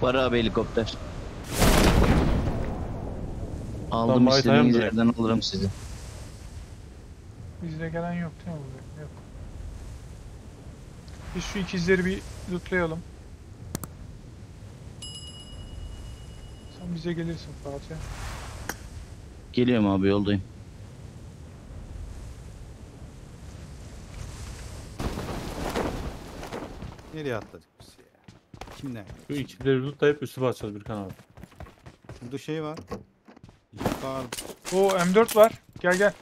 Var abi helikopter. Aldım Tamam, istediğiniz yerden alırım sizi. Bizde gelen yok değil mi burada? Yok. Biz şu ikizleri bir lootlayalım. Sen bize gelirsin Fatih. Geliyorum abi yoldayım. Nereye atladık biz ya? Kimden? Şu ikileri lootlayıp üstü basacağız Birkan abi. Burada şey var. Yakar. Oo M4 var. Gel gel.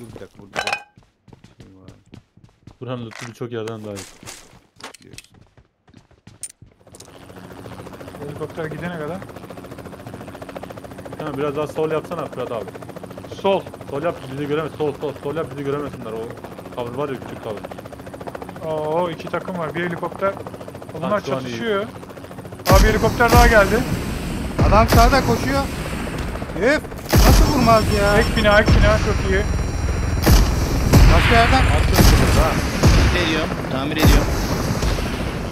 Dur bir dakika burada da şey var. Buranın lootu birçok yerden daha iyi. Biliyorsun. Helikopter gidene kadar. Abi biraz daha sol yapsana Fırat abi. Sol. Sol yap bizi göremez. Sol sol sol yap bizi göremesinler o. Cover var ya küçük cover. Oo iki takım var. Bir helikopter. Bunlar Ha, iyi. çatışıyor. Abi helikopter daha geldi. Adam sağda koşuyor. Üf! Nasıl vurmaz ya? Ek bina, ek bina çok iyi. Başka yerden Tamir ediyorum. Tamir ediyorum.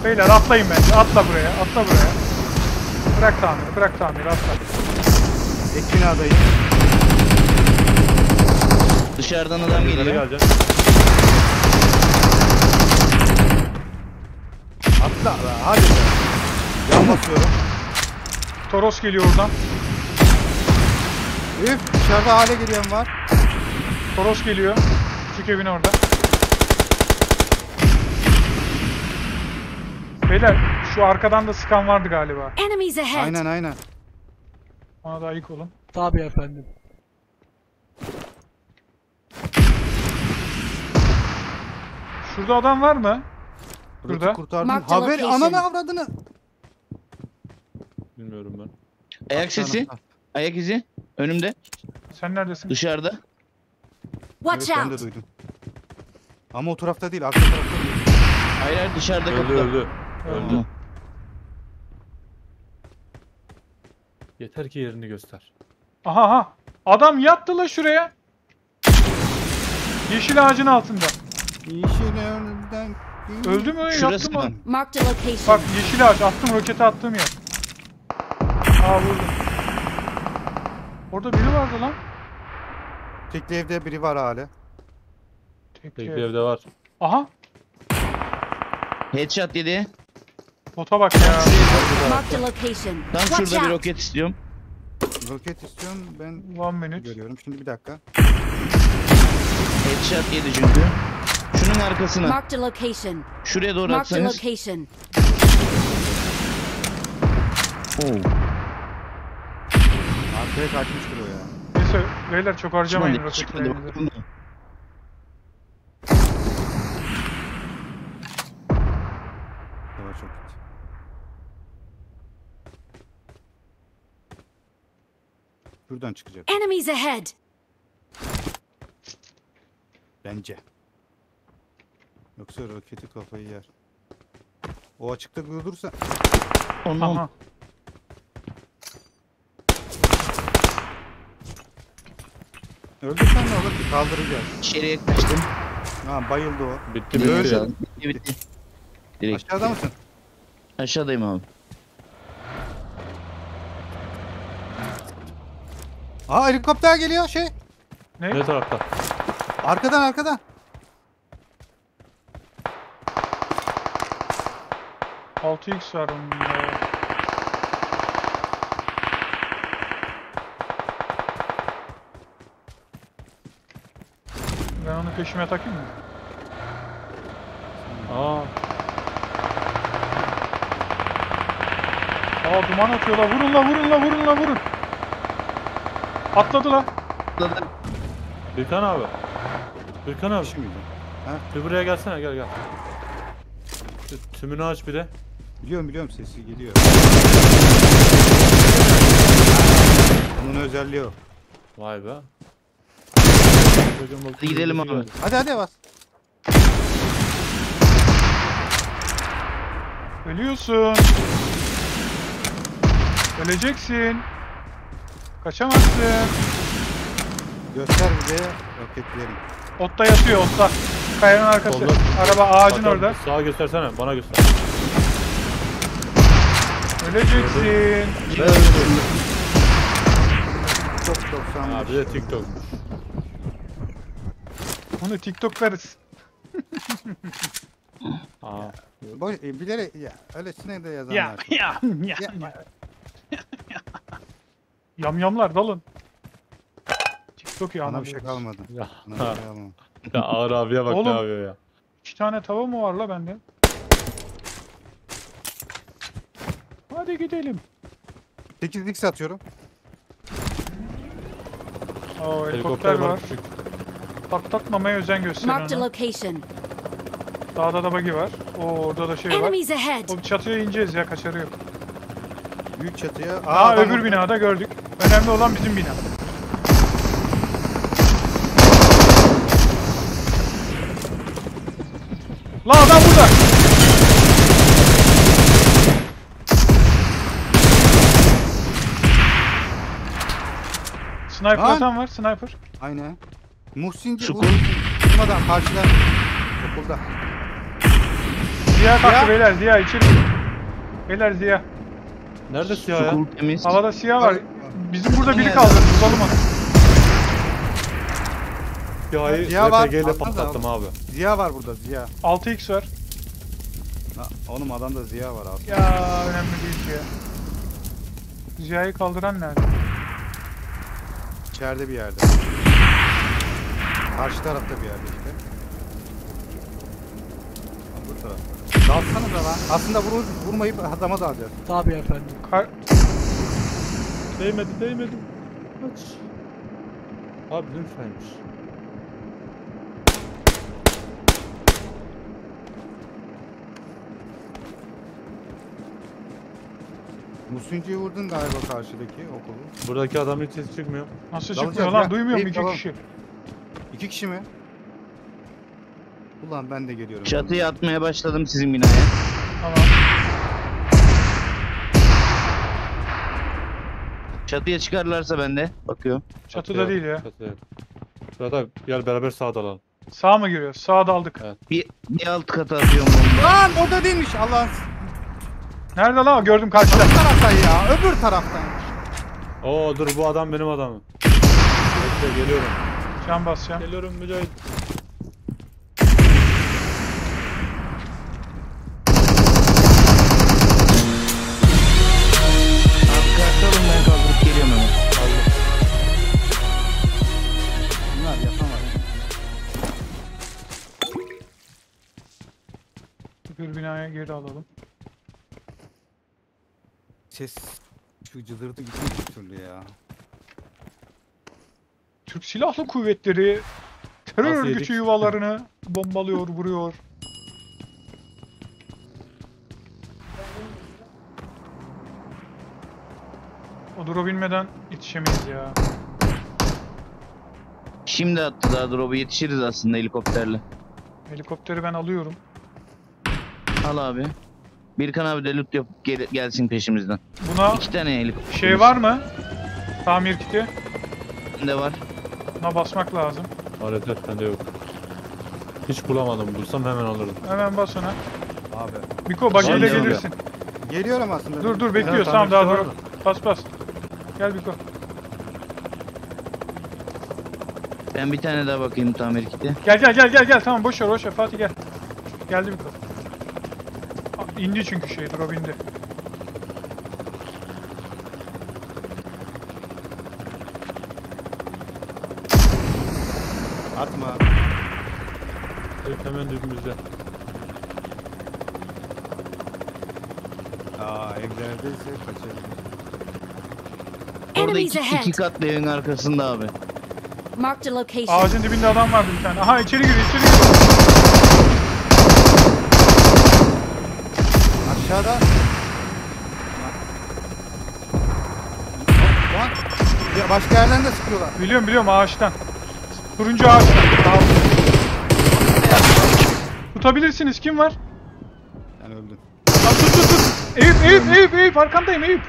Beyler atlayın bence. Atla buraya, atla buraya. Bırak tamir, bırak tamir, atla. ek binadayım. Dışarıdan adam geliyor. gelecek. Atla be hadi be. Yan basıyorum. Toros geliyor oradan. Üf! Dışarıda hale gelen var. Toros geliyor. Küçük evin orada. Beyler şu arkadan da sıkan vardı galiba. Enemies ahead! Aynen aynen. Ona da ayık olun. Tabii efendim. Şurada adam var mı? Burası Burada. kurtardım. Mark the Haber location. ananı avradını. Bilmiyorum ben. Ayak sesi. Ayak izi. Önümde. Sen neredesin? Dışarıda. Watch Evet ben de out! duydum. Ama o tarafta değil, arka tarafta değil. Hayır hayır dışarıda Öldü kapıda. öldü. Öldü. Tamam. Yeter ki yerini göster. Aha aha. Adam yattı la şuraya. Yeşil ağacın altında. Yeşil önünden. Öldü mü? Şurası mı? Marked a location. Bak yeşil ağaç. Attım roketi attığım yer. Aa vurdum. Orada biri vardı lan. Tekli evde biri var hala. Tek Tek evde var. Aha. Headshot yedi. Bota bak ya. Marked a location. Tam Watch şurada bir out! roket istiyorum. Roket istiyorum ben One minute. görüyorum. Şimdi bir dakika. Headshot yedi çünkü. Şunun arkasına. Marked a location. Şuraya doğru Marked a atsanız. location. Oo. Arkaya kaçmıştır o ya. Neyse beyler çok harcamayın Çıkmadı, çıkmadı. roketlerinizi. bakalım. Yavaş çok git. Şuradan çıkacak Enemies ahead! bence. Yoksa roketi kafayı yer. O açıkta durursa Onun Aha. öldürsen ne olur ki kaldıracağız. içeriye kaçtım. Ha bayıldı o. Bitti Öldü. bitti ya. Bitti bitti. Direkt Aşağıda mısın? aşağıdayım abi. Aa helikopter geliyor şey. Ne? Ne tarafta? Arkadan arkadan. Altı x var onun ya. Ben onu peşime takayım mı? Aa. Aa duman atıyorlar. Vurun la vurun la vurun la vurun. Atladı la. Atladım. Birkan abi. Birkan abi. Şimdi. Bir buraya gelsene gel gel. Tümünü aç bir de. Biliyorum biliyorum sesi geliyor. Bunun özelliği o. Vay be. Hadi gidelim abi. Hadi hadi bas. Ölüyorsun. Öleceksin. Kaçamazsın. Göster bize roketlerini. Otta yatıyor otta. Kayanın arkası. Solda. Araba ağacın Bak, orada. Sağa göstersene bana göster. Öleceksin. Çok 90. Ha bir de TikTok. Onu TikToklarız. Aa. Boş, e, bilerek ya öylesine de yazanlar. Ya ya ya. Ya, Yamyamlar dalın. TikTok ya Bana bir şey kalmadı. Ya. Bana bir şey kalmadı. ya Ağır abiye bak Oğlum. ne yapıyor ya. İki tane tava mı var la bende? Hadi gidelim. 8x atıyorum. Oo helikopter var. küçük. Patlatmamaya özen gösterin. Marked a ona. location. Dağda da buggy var. Oo orada da şey var. Enemies ahead. Çatıya ineceğiz ya kaçarı yok. Büyük çatıya. Aa, adam öbür binada gördük. Önemli olan bizim bina. Lan adam burada. Sniper Lan! atan var, sniper. Aynen. Muhsinci Şu bu. kol- Durmadan karşıda. Okulda. Ziya kalktı Ziya! beyler, Ziya içeri. Beyler Ziya. Nerede siyah ya? Sukul temiz. Havada Ziya var. Bizim burada biri kaldı. Tutalım onu. Siyahı Siyah var, RPG ile aslında patlattım abi. Ziya var burada Ziya. 6x var. Ha, oğlum adamda Ziya var abi. Ya önemli değil Ziya. Ziya'yı kaldıran nerede? İçeride bir yerde. Karşı tarafta bir yerde işte. Bu tarafta. Dalsanız da lan. Aslında vur, vurmayıp adama dalacağız. Tabii efendim. Kar Değmedi değmedi. Kaç. Abi lütfenmiş. Muhsinci'yi vurdun galiba karşıdaki okulu. Buradaki adam hiç ses çıkmıyor. nasıl Dalacağız çıkmıyor lan? ya. Duymuyorum İyi, iki tamam. kişi. İki kişi mi? Ulan ben de geliyorum. Çatıya atmaya başladım sizin binaya. Tamam. Çatıya çıkarlarsa ben de bakıyorum. Çatıda değil ya. Çatıda yok. Zaten gel beraber sağa dalalım. Sağ mı giriyor? Sağa daldık. Bir, bir alt kata atıyorum bomba. Lan orada değilmiş Allah'ın. Nerede lan? Gördüm karşıda. Öbür taraftan ya. Öbür taraftan. Oo dur bu adam benim adamım. Bekle geliyorum. Can basacağım. Geliyorum Mücahit. Ses şu cıdırtı gitmiş bir türlü ya. Türk Silahlı Kuvvetleri terör Nasıl örgütü yedik? yuvalarını bombalıyor, vuruyor. O dura binmeden yetişemeyiz ya. Şimdi attı daha drop'u yetişiriz aslında helikopterle. Helikopteri ben alıyorum. Al abi. Birkan abi de loot yapıp gel- gelsin peşimizden. Buna İki tane helikopter. şey var mı? Tamir kiti. de var. Buna basmak lazım. Maalesef bende yok. Hiç bulamadım. Bulsam hemen alırdım. Hemen bas ona. Abi. Biko bug ile Vallahi gelirsin. Geliyorum aslında. Dur dur Evet, bekliyoruz tamam tamirci daha var dur. Bas bas. Gel Biko. Ben bir tane daha bakayım tamir kiti. Gel gel gel gel gel tamam boş ver boş ver Fatih gel. Geldi Biko. İndi çünkü şey drop indi. Atma. Evet, hemen dibimizde. Aa evlerdeyse kaçabilir. Orada Enemies iki, iki ahead. katlı evin arkasında abi. Marked a location. Ağacın dibinde adam vardı bir tane. Aha içeri giriyor içeri giriyor. Aşağıda. Lan. Ya başka yerden de sıkıyorlar. Biliyorum biliyorum ağaçtan. Turuncu ağaçtan. Al. Tutabilirsiniz kim var? Ben öldüm. Al, tut tut tut. Eyüp Eyüp Eyüp Eyüp arkandayım Eyüp.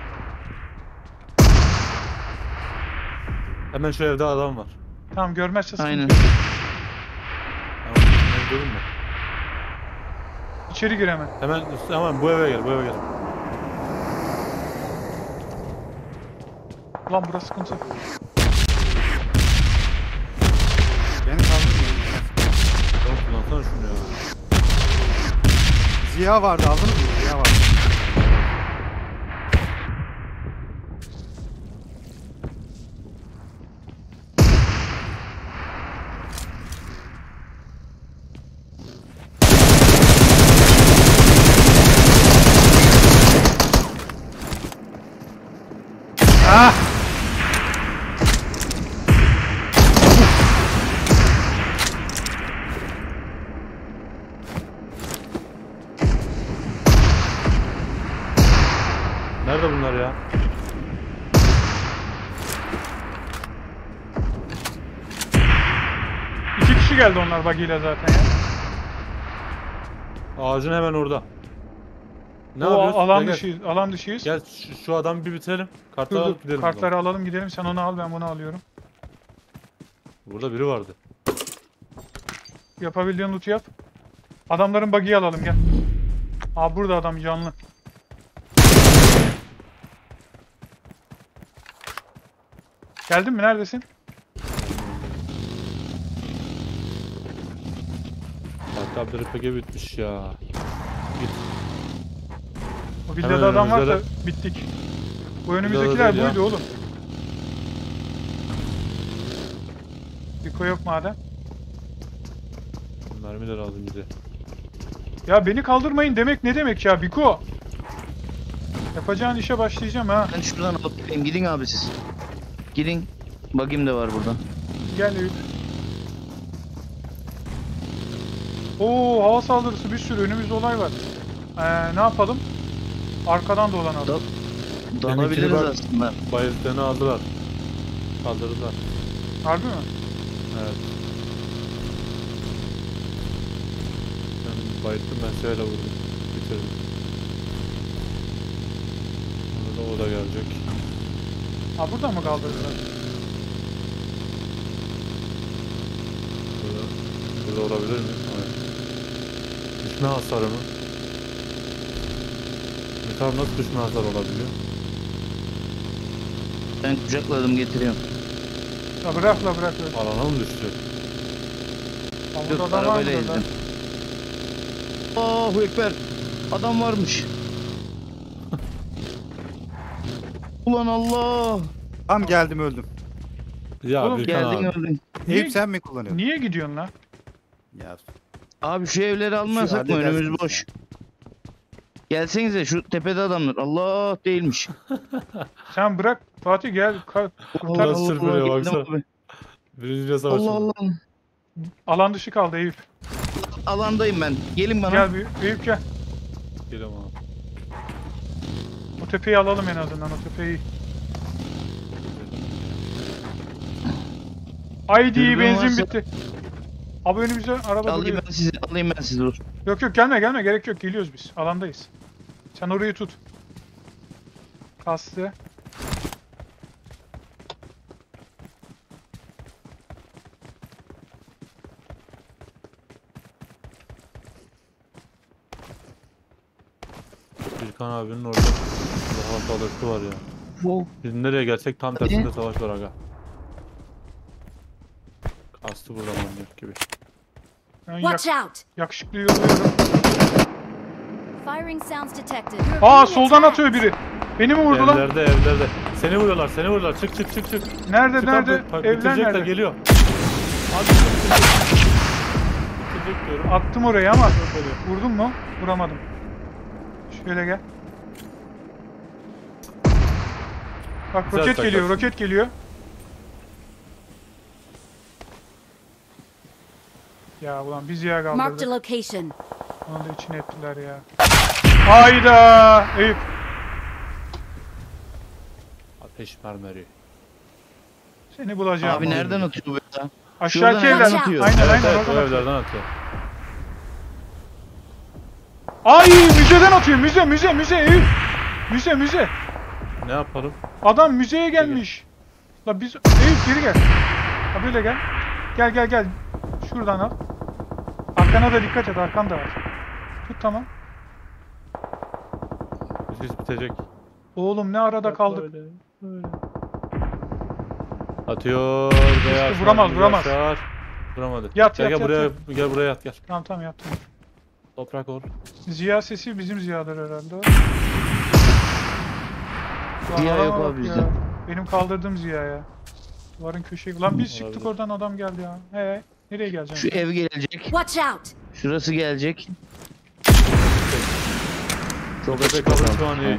Hemen şu evde adam var. Tamam görmezse sıkıntı Aynen. yok. Tamam, ben görün mü? İçeri gir hemen. Hemen hemen bu eve gel, bu eve gel. Lan burası sıkıntı. Beni kaldırmıyor. Lan kullansana şunu ya. Ziya vardı aldınız mı? Nerede bunlar ya? İki kişi geldi onlar bagiyle zaten ya. Ağacın hemen orada. Ne o yapıyoruz? alan Gel, gel. dışı, alan dışıyız. Gel şu, şu adamı bir bitirelim. Kartları alıp gidelim. kartları alalım gidelim. Sen onu al ben bunu alıyorum. buradan. Burada biri vardı. Yapabildiğin loot yap. Adamların bagiyi alalım gel. Aa burada adam canlı. Geldin mi? Neredesin? Hatta bir RPG bitmiş ya. Villada Hemen adam varsa önümüzde bittik. Bu önümüzdekiler değil ya. buydu oğlum. Biko yok madem. Mermi de lazım bize. Ya beni kaldırmayın demek ne demek ya Biko? Yapacağın işe başlayacağım ha. Ben şuradan alıp gideyim. Gidin abi siz. Gidin. Bagim de var burada. Gel Eyüp. Oo hava saldırısı bir sürü önümüzde olay var. Ee, ne yapalım? Arkadan dolanalım. Dal dalabiliriz bak- aslında. Bayıltlarını aldılar. Kaldırdılar. Harbi mi? Evet. Ben bayılttım ben şöyle vurdum. Bitirdim. Burada o da gelecek. Ha burada mı kaldırdılar? Burada, burada olabilir mi? Hayır. Düşme hasarı mı? Metal nasıl düşme hasarı olabiliyor? Ben kucakladım getiriyorum. Ya bırak la bırak la. Alana mı düştü? Burada adam var arabayla burada? ezdim. Allahu Ekber. Adam varmış. Ulan Allah. Tam geldim öldüm. Ya Oğlum, Geldin abi. öldün. Niye- Eyüp sen mi kullanıyorsun? Niye gidiyorsun lan? Ya Abi şu evleri almasak mı? Önümüz sen. boş. Gelsenize şu tepede adamlar. Allah değilmiş. Sen bırak Fatih gel ka- kurtar. Sürünüyor, geldim baksana. abi. Birinci savaş. Allah Allah. Alan dışı kaldı Eyüp. Alandayım ben. Gelin bana. Gel bir Eyüp gel. Geliyorum abi. O tepeyi alalım en azından o tepeyi. Haydi Dürbün benzin varsa- bitti. Abi önümüzde araba Alayım duruyor. ben sizi. Alayım ben sizi dur. Yok yok gelme gelme gerek yok geliyoruz biz. Alandayız. Sen orayı tut. Kastı. Birkan abinin orada daha sağlıklı var ya. Wow. Biz nereye gelsek tam Hadi. tersinde savaş var aga. Kastı buradan manyak gibi. Watch yak- out! yakışıklı yolluyorum. Aa soldan atıyor biri. Beni mi vurdu lan? Evlerde evlerde. Seni vuruyorlar seni vuruyorlar. Çık çık çık çık. Nerede Çık nerede? bak, Evler nerede? geliyor. Abi bitirecek. Diyorum. Attım oraya ama vurdun mu? Vuramadım. Şöyle gel. Bak Güzel roket geliyor, taklasın. roket geliyor. Ya ulan biz ya Marked a kaldırdık. location. Onu da içine ettiler ya. Hayda! Eyüp. Ateş mermeri. Seni bulacağım. Abi nereden atıyor bu ya? Aşağıki Şuradan evden. nereden atıyor? Aynen Evet aynen evet o oradan atıyor. evlerden atıyor. Ay müzeden atıyor. Müze müze müze Eyüp. Müze müze. Ne yapalım? Adam müzeye gelmiş. La biz Eyüp geri gel. Ha böyle gel. Gel gel gel. Şuradan al. Arkana da dikkat et. Arkan da var. Tut tamam. Biz bitecek. Oğlum ne arada kaldık. Böyle, böyle. Atıyor. Beyaz. vuramaz, Yaşar. vuramaz. Vuramadı. Yat, gel yat, gel buraya yat, gel buraya yat gel. Tamam tamam yaptım. Toprak ol. Ziya sesi bizim Ziya'dır herhalde. o. Ziya yok abi ya. bizde. Benim kaldırdığım Ziya ya. Duvarın köşeyi. Lan biz çıktık oradan adam geldi ya. He. Nereye geleceğim? Şu ev gelecek. Watch out! Şurası gelecek. Çok Tepe kalır şu an iyi.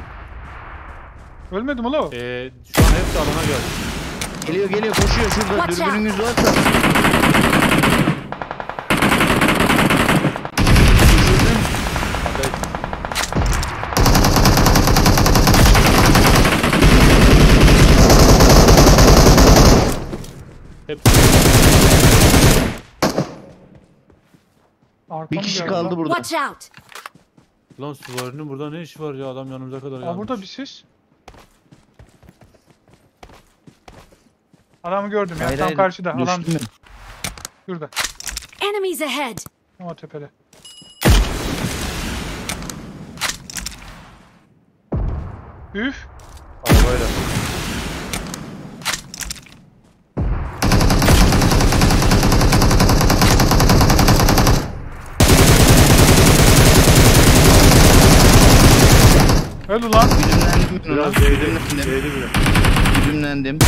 Ölmedi mi la o? Ee, şu an hepsi alana geldi. Geliyor geliyor koşuyor şurada. Watch out. Dürbününüz varsa. Bir kişi geldi kaldı burada. Watch out! Lan suvarının burada ne işi var ya adam yanımıza kadar Aa gelmiş. burada bir ses. Adamı gördüm ya. Hayır, Tam hayır, karşıda. Düştü mü? şurada. Enemies ahead! O tepede. Üf. Arabayla. Öldü lan. Güdümlendim. Biraz değdi. Güdümlendim. Güdümlendim.